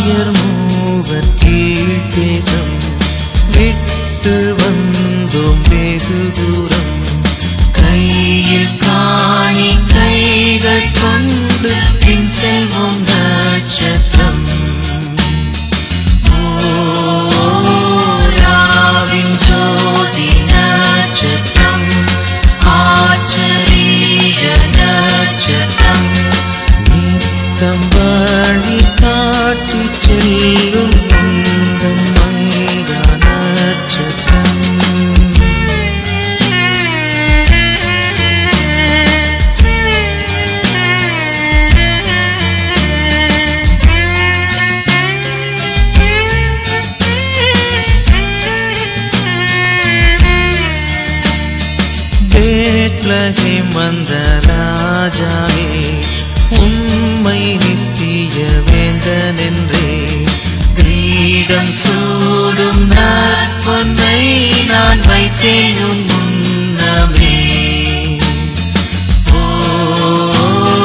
Hayır பேட்லகேம் வந்த ராஜாவே உம்மை நித்திய வேந்தனென்றே. கிரீடம் சூடும் நற்பொன்னை நான் வைத்தேன் முன்னமே. ஓராவின்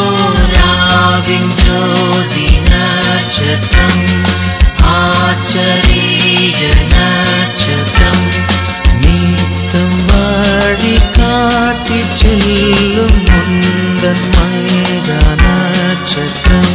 ஜோதி நட்சத்திரம் ஆச்சரிய செல்லும் முந்தன் மங்க நட்சத்திரம்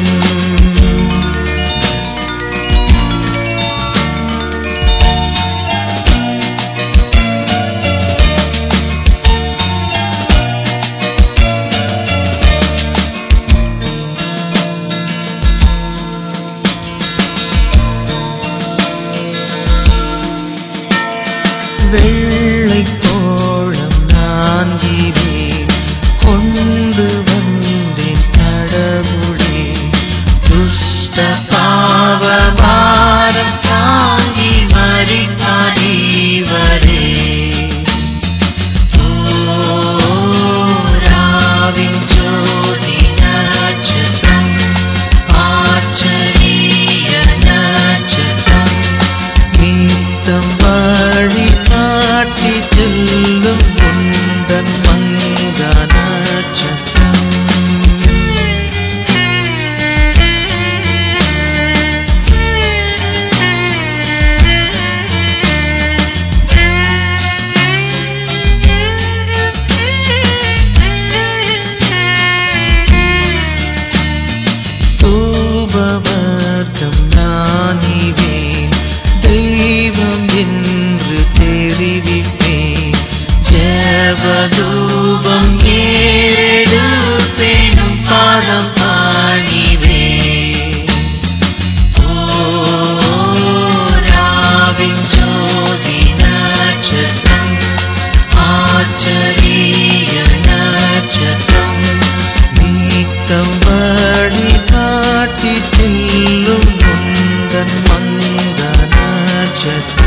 வெள்ளை பாவ தாங்கி மறித்தாதீவரே ஓராவின் ஜோதி நட்சத்திரம் ஆச்சரிய நட்சத்திரம். நீத்தம் வழி காட்டி செல்லும் உந்தன் மங்க நட்சத்திரம். மார்க்கம் நானிவேன் தெய்வம் என்று தெரிவிப்பேன். ஜபதூபம் ஏறெடுப்பேனும் பாதம் ஆணிவேன் ஓராவின் ஜோதி நட்சத்திரம் ஆச்சரிய நட்சத்திரம் நீக்கம் வர Ratchet.